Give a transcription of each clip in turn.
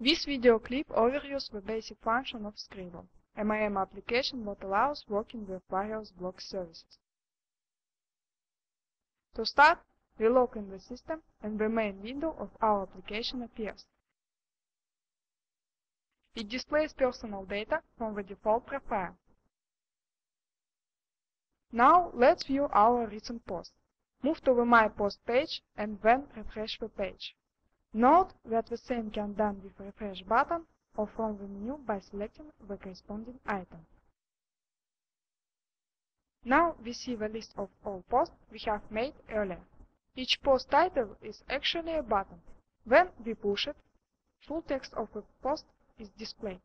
This video clip overviews the basic function of Scribo, a Maemo application that allows working with various blog services. To start, we log in the system and the main window of our application appears. It displays personal data from the default profile. Now let's view our recent post. Move to the My Post page and then refresh the page. Note that the same can done with refresh button or from the menu by selecting the corresponding item. Now we see the list of all posts we have made earlier. Each post title is actually a button. When we push it, full text of the post is displayed.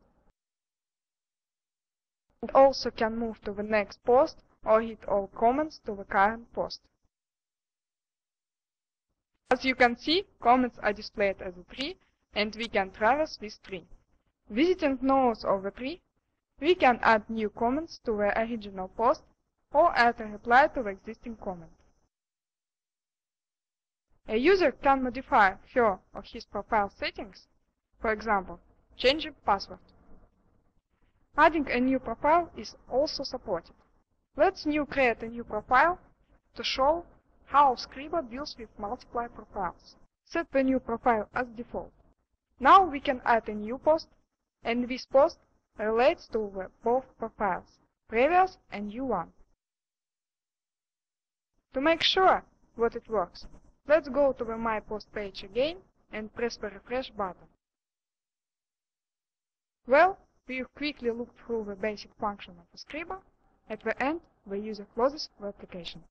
We also can move to the next post or hit all comments to the current post. As you can see, comments are displayed as a tree and we can traverse this tree. Visiting nodes of the tree, we can add new comments to the original post or add a reply to the existing comment. A user can modify her or his profile settings, for example, changing password. Adding a new profile is also supported. Let's new create a new profile to show how Scribo deals with multiple profiles. Set the new profile as default. Now we can add a new post, and this post relates to both profiles, previous and new one. To make sure that it works, let's go to the My Post page again and press the refresh button. Well, we've quickly looked through the basic function of Scribo. At the end, the user closes the application.